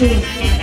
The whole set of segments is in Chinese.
就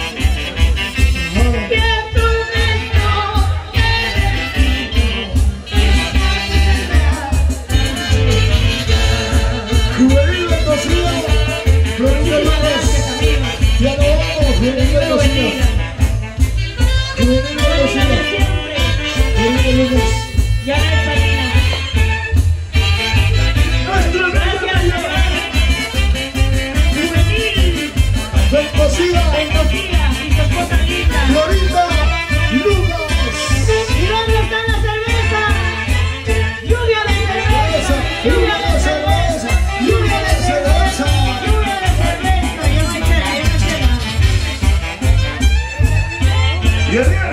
Yeah.